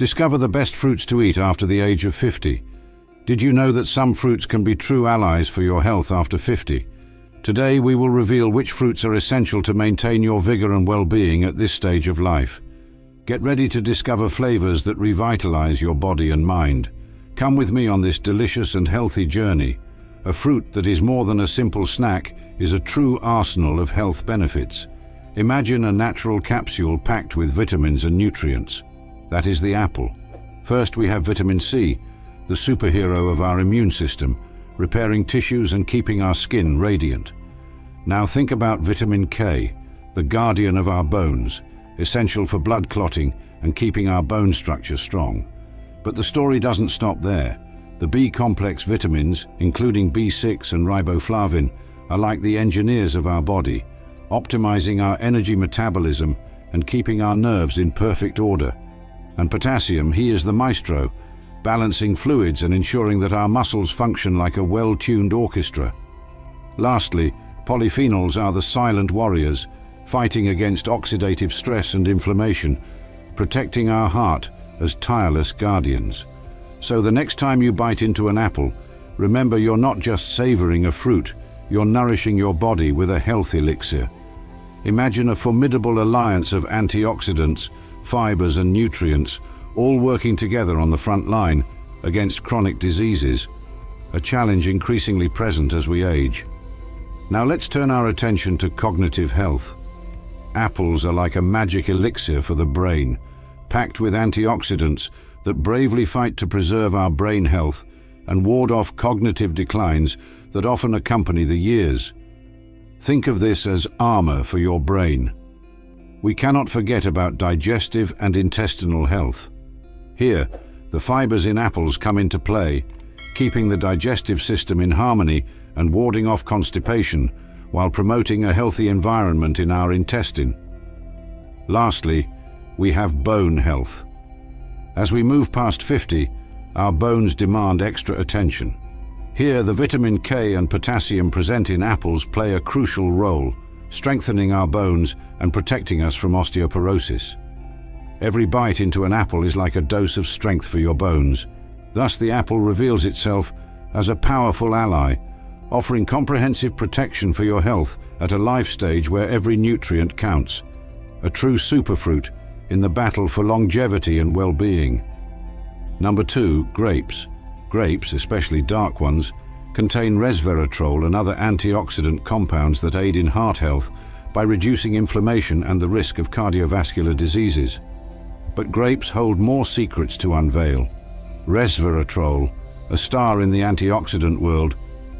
Discover the best fruits to eat after the age of 50. Did you know that some fruits can be true allies for your health after 50? Today we will reveal which fruits are essential to maintain your vigor and well-being at this stage of life. Get ready to discover flavors that revitalize your body and mind. Come with me on this delicious and healthy journey. A fruit that is more than a simple snack is a true arsenal of health benefits. Imagine a natural capsule packed with vitamins and nutrients. That is the apple. First we have vitamin C, the superhero of our immune system, repairing tissues and keeping our skin radiant. Now think about vitamin K, the guardian of our bones, essential for blood clotting and keeping our bone structure strong. But the story doesn't stop there. The B-complex vitamins, including B6 and riboflavin, are like the engineers of our body, optimizing our energy metabolism and keeping our nerves in perfect order. And potassium, he is the maestro, balancing fluids and ensuring that our muscles function like a well-tuned orchestra. Lastly, polyphenols are the silent warriors, fighting against oxidative stress and inflammation, protecting our heart as tireless guardians. So the next time you bite into an apple, remember you're not just savoring a fruit, you're nourishing your body with a health elixir. Imagine a formidable alliance of antioxidants, fibers and nutrients, all working together on the front line against chronic diseases, a challenge increasingly present as we age. Now let's turn our attention to cognitive health. Apples are like a magic elixir for the brain, packed with antioxidants that bravely fight to preserve our brain health and ward off cognitive declines that often accompany the years. Think of this as armor for your brain. We cannot forget about digestive and intestinal health. Here, the fibers in apples come into play, keeping the digestive system in harmony and warding off constipation while promoting a healthy environment in our intestine. Lastly, we have bone health. As we move past 50, our bones demand extra attention. Here, the vitamin K and potassium present in apples play a crucial role, strengthening our bones and protecting us from osteoporosis. Every bite into an apple is like a dose of strength for your bones. Thus, the apple reveals itself as a powerful ally, offering comprehensive protection for your health at a life stage where every nutrient counts. A true superfruit in the battle for longevity and well-being. Number two, grapes. Grapes, especially dark ones, contain resveratrol and other antioxidant compounds that aid in heart health by reducing inflammation and the risk of cardiovascular diseases. But grapes hold more secrets to unveil. Resveratrol, a star in the antioxidant world,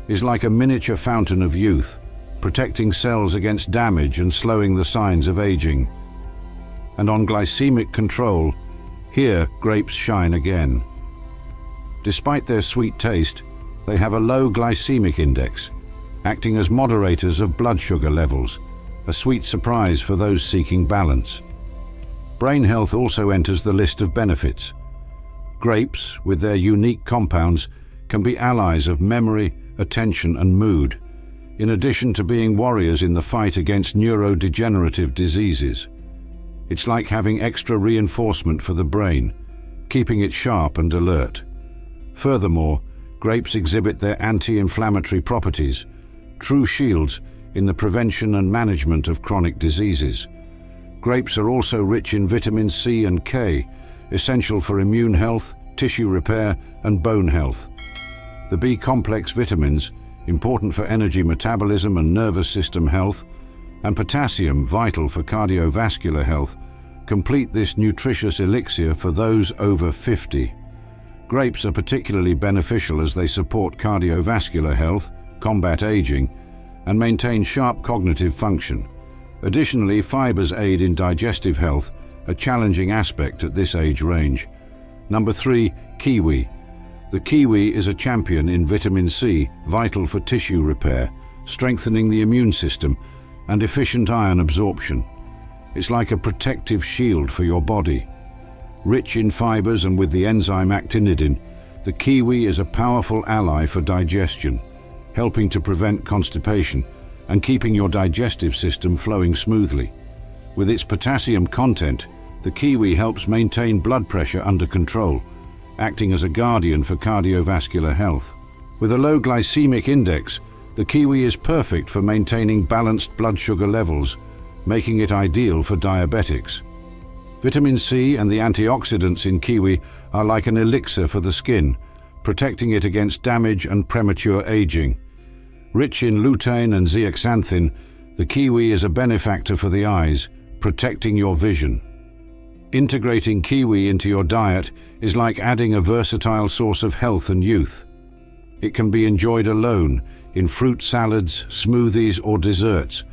is like a miniature fountain of youth, protecting cells against damage and slowing the signs of aging. And on glycemic control, here grapes shine again. Despite their sweet taste, they have a low glycemic index, acting as moderators of blood sugar levels, a sweet surprise for those seeking balance. Brain health also enters the list of benefits. Grapes, with their unique compounds, can be allies of memory, attention and mood, in addition to being warriors in the fight against neurodegenerative diseases. It's like having extra reinforcement for the brain, keeping it sharp and alert. Furthermore, grapes exhibit their anti-inflammatory properties, true shields in the prevention and management of chronic diseases. Grapes are also rich in vitamin C and K, essential for immune health, tissue repair and bone health. The B-complex vitamins, important for energy metabolism and nervous system health, and potassium, vital for cardiovascular health, complete this nutritious elixir for those over 50. Grapes are particularly beneficial as they support cardiovascular health, combat aging, and maintain sharp cognitive function. Additionally, fibers aid in digestive health, a challenging aspect at this age range. Number three, kiwi. The kiwi is a champion in vitamin C, vital for tissue repair, strengthening the immune system, and efficient iron absorption. It's like a protective shield for your body. Rich in fibers and with the enzyme actinidin, the kiwi is a powerful ally for digestion, helping to prevent constipation and keeping your digestive system flowing smoothly. With its potassium content, the kiwi helps maintain blood pressure under control, acting as a guardian for cardiovascular health. With a low glycemic index, the kiwi is perfect for maintaining balanced blood sugar levels, making it ideal for diabetics. Vitamin C and the antioxidants in kiwi are like an elixir for the skin, protecting it against damage and premature aging. Rich in lutein and zeaxanthin, the kiwi is a benefactor for the eyes, protecting your vision. Integrating kiwi into your diet is like adding a versatile source of health and youth. It can be enjoyed alone, in fruit salads, smoothies or desserts,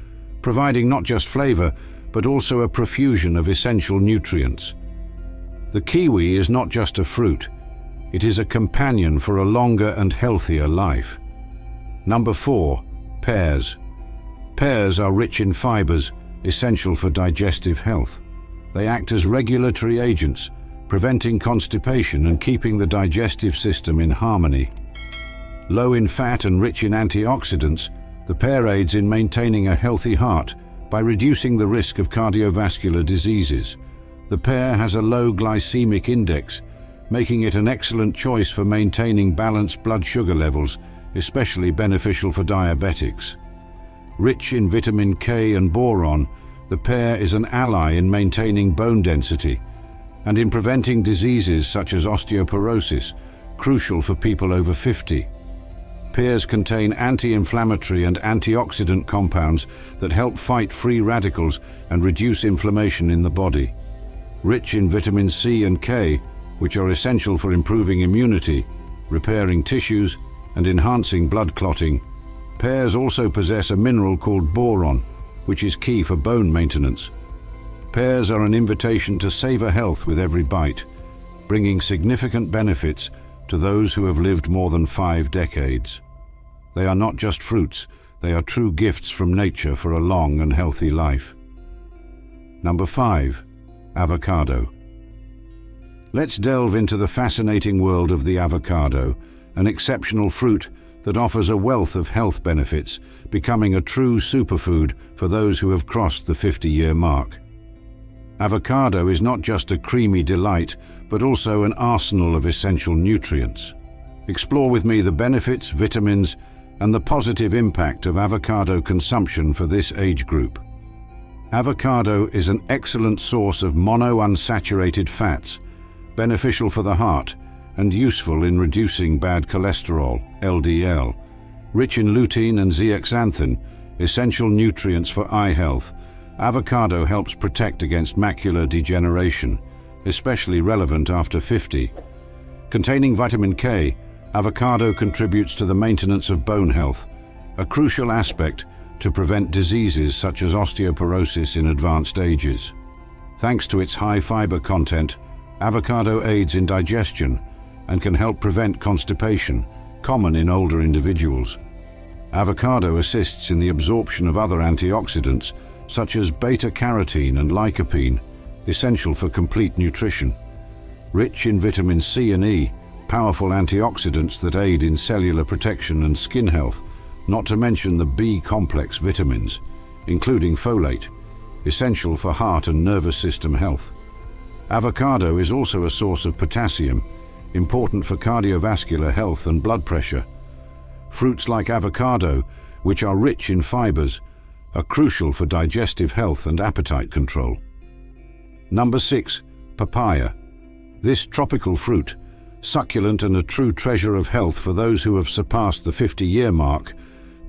providing not just flavor, but also a profusion of essential nutrients. The kiwi is not just a fruit, it is a companion for a longer and healthier life. Number 4. Pears. Pears are rich in fibers, essential for digestive health. They act as regulatory agents, preventing constipation and keeping the digestive system in harmony. Low in fat and rich in antioxidants, the pear aids in maintaining a healthy heart by reducing the risk of cardiovascular diseases. The pear has a low glycemic index, making it an excellent choice for maintaining balanced blood sugar levels, especially beneficial for diabetics. Rich in vitamin K and boron, the pear is an ally in maintaining bone density and in preventing diseases such as osteoporosis, crucial for people over 50. Pears contain anti-inflammatory and antioxidant compounds that help fight free radicals and reduce inflammation in the body. Rich in vitamin C and K, which are essential for improving immunity, repairing tissues, and enhancing blood clotting, pears also possess a mineral called boron, which is key for bone maintenance. Pears are an invitation to savor health with every bite, bringing significant benefits to those who have lived more than five decades. They are not just fruits, they are true gifts from nature for a long and healthy life. Number 5. Avocado. Let's delve into the fascinating world of the avocado, an exceptional fruit that offers a wealth of health benefits, becoming a true superfood for those who have crossed the 50-year mark. Avocado is not just a creamy delight, but also an arsenal of essential nutrients. Explore with me the benefits, vitamins, and the positive impact of avocado consumption for this age group. Avocado is an excellent source of monounsaturated fats, beneficial for the heart and useful in reducing bad cholesterol, LDL, rich in lutein and zeaxanthin, essential nutrients for eye health. Avocado helps protect against macular degeneration, especially relevant after 50. Containing vitamin K, avocado contributes to the maintenance of bone health, a crucial aspect to prevent diseases such as osteoporosis in advanced ages. Thanks to its high fiber content, avocado aids in digestion and can help prevent constipation, common in older individuals. Avocado assists in the absorption of other antioxidants such as beta-carotene and lycopene, essential for complete nutrition. Rich in vitamin C and E, powerful antioxidants that aid in cellular protection and skin health, not to mention the B-complex vitamins, including folate, essential for heart and nervous system health. Avocado is also a source of potassium, important for cardiovascular health and blood pressure. Fruits like avocado, which are rich in fibers, are crucial for digestive health and appetite control. Number 6. Papaya. This tropical fruit, succulent and a true treasure of health for those who have surpassed the 50-year mark,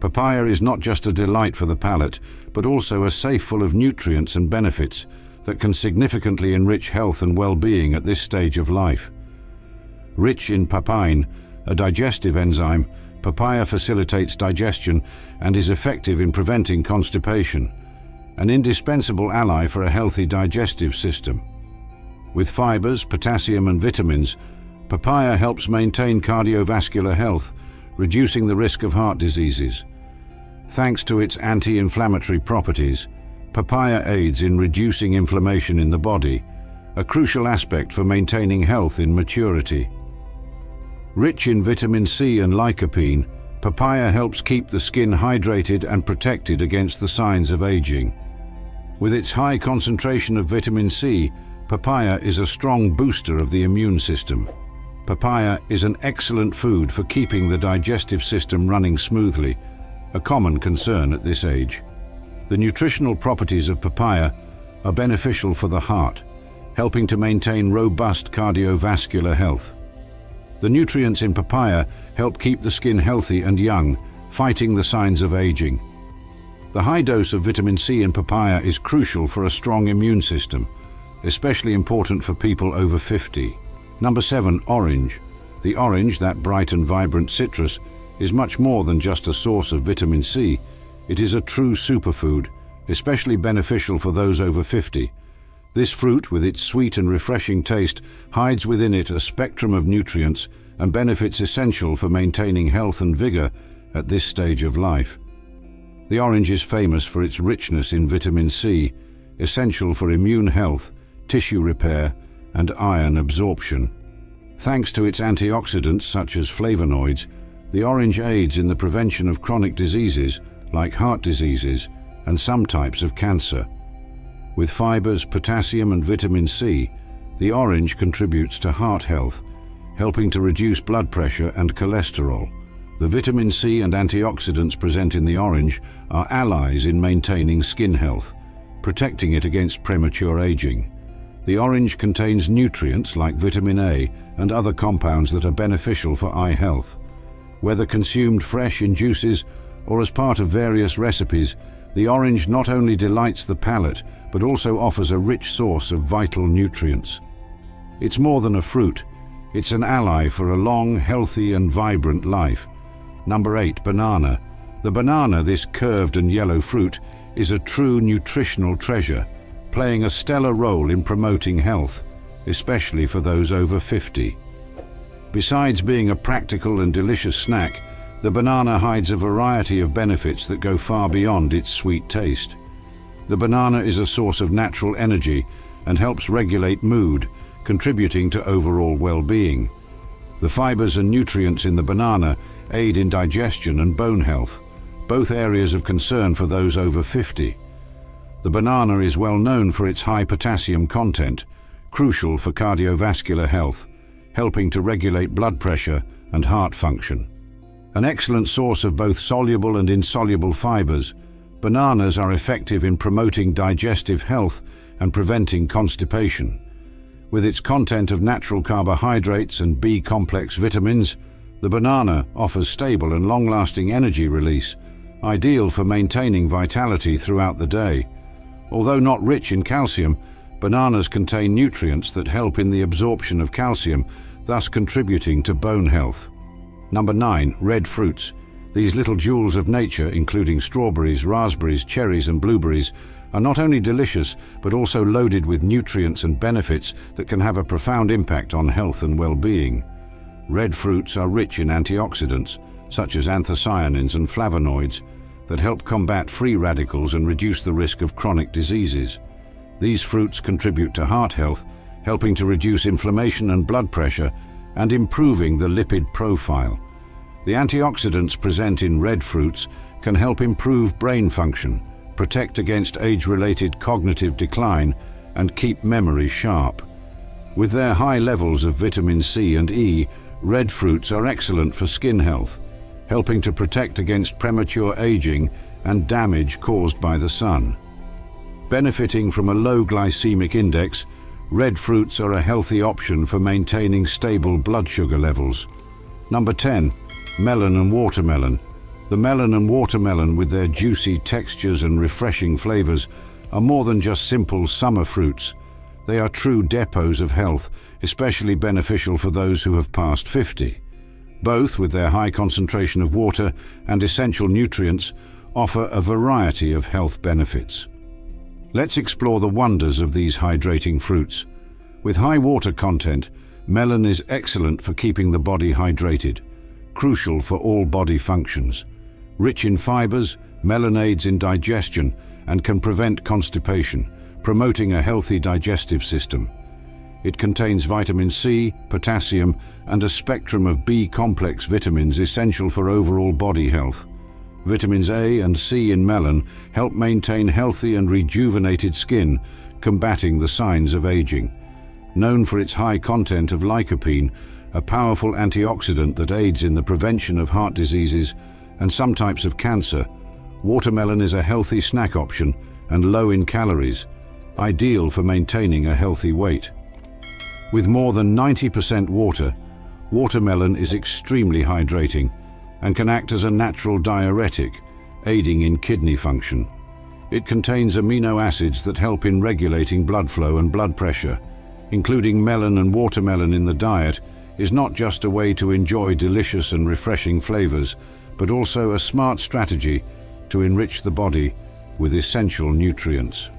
papaya is not just a delight for the palate, but also a safe full of nutrients and benefits that can significantly enrich health and well-being at this stage of life. Rich in papain, a digestive enzyme, papaya facilitates digestion and is effective in preventing constipation, an indispensable ally for a healthy digestive system. With fibers, potassium and vitamins, papaya helps maintain cardiovascular health, reducing the risk of heart diseases. Thanks to its anti-inflammatory properties, papaya aids in reducing inflammation in the body, a crucial aspect for maintaining health in maturity. Rich in vitamin C and lycopene, papaya helps keep the skin hydrated and protected against the signs of aging. With its high concentration of vitamin C, Papaya is a strong booster of the immune system. Papaya is an excellent food for keeping the digestive system running smoothly, a common concern at this age. The nutritional properties of papaya are beneficial for the heart, helping to maintain robust cardiovascular health. The nutrients in papaya help keep the skin healthy and young, fighting the signs of aging. The high dose of vitamin C in papaya is crucial for a strong immune system, especially important for people over 50. Number 7. Orange. The orange, that bright and vibrant citrus, is much more than just a source of vitamin C. It is a true superfood, especially beneficial for those over 50. This fruit, with its sweet and refreshing taste, hides within it a spectrum of nutrients and benefits essential for maintaining health and vigor at this stage of life. The orange is famous for its richness in vitamin C, essential for immune health, tissue repair, and iron absorption. Thanks to its antioxidants such as flavonoids, the orange aids in the prevention of chronic diseases like heart diseases and some types of cancer. With fibers, potassium and vitamin C, the orange contributes to heart health, helping to reduce blood pressure and cholesterol. The vitamin C and antioxidants present in the orange are allies in maintaining skin health, protecting it against premature aging. The orange contains nutrients like vitamin A and other compounds that are beneficial for eye health. Whether consumed fresh in juices or as part of various recipes, the orange not only delights the palate, but also offers a rich source of vital nutrients. It's more than a fruit, it's an ally for a long, healthy and vibrant life. Number 8. Banana. The banana, this curved and yellow fruit, is a true nutritional treasure, playing a stellar role in promoting health, especially for those over 50. Besides being a practical and delicious snack, the banana hides a variety of benefits that go far beyond its sweet taste. The banana is a source of natural energy and helps regulate mood, contributing to overall well-being. The fibers and nutrients in the banana aid in digestion and bone health, both areas of concern for those over 50. The banana is well known for its high potassium content, crucial for cardiovascular health, helping to regulate blood pressure and heart function. An excellent source of both soluble and insoluble fibers, bananas are effective in promoting digestive health and preventing constipation. With its content of natural carbohydrates and B-complex vitamins, the banana offers stable and long-lasting energy release, ideal for maintaining vitality throughout the day. Although not rich in calcium, bananas contain nutrients that help in the absorption of calcium, thus contributing to bone health. Number 9. Red fruits. These little jewels of nature, including strawberries, raspberries, cherries and blueberries, are not only delicious, but also loaded with nutrients and benefits that can have a profound impact on health and well-being. Red fruits are rich in antioxidants, such as anthocyanins and flavonoids, that help combat free radicals and reduce the risk of chronic diseases. These fruits contribute to heart health, helping to reduce inflammation and blood pressure and improving the lipid profile. The antioxidants present in red fruits can help improve brain function, protect against age-related cognitive decline, and keep memory sharp. With their high levels of vitamin C and E, Red fruits are excellent for skin health, helping to protect against premature aging and damage caused by the sun. Benefiting from a low glycemic index, red fruits are a healthy option for maintaining stable blood sugar levels. Number 10. Melon and watermelon. The melon and watermelon with their juicy textures and refreshing flavors are more than just simple summer fruits. They are true depots of health, especially beneficial for those who have passed 50. Both, with their high concentration of water and essential nutrients, offer a variety of health benefits. Let's explore the wonders of these hydrating fruits. With high water content, melon is excellent for keeping the body hydrated, crucial for all body functions. Rich in fibers, melon aids in digestion and can prevent constipation, promoting a healthy digestive system. It contains vitamin C, potassium, and a spectrum of B-complex vitamins essential for overall body health. Vitamins A and C in melon help maintain healthy and rejuvenated skin, combating the signs of aging. Known for its high content of lycopene, a powerful antioxidant that aids in the prevention of heart diseases and some types of cancer, watermelon is a healthy snack option and low in calories, ideal for maintaining a healthy weight. With more than 90% water, watermelon is extremely hydrating and can act as a natural diuretic, aiding in kidney function. It contains amino acids that help in regulating blood flow and blood pressure. Including melon and watermelon in the diet is not just a way to enjoy delicious and refreshing flavors, but also a smart strategy to enrich the body with essential nutrients.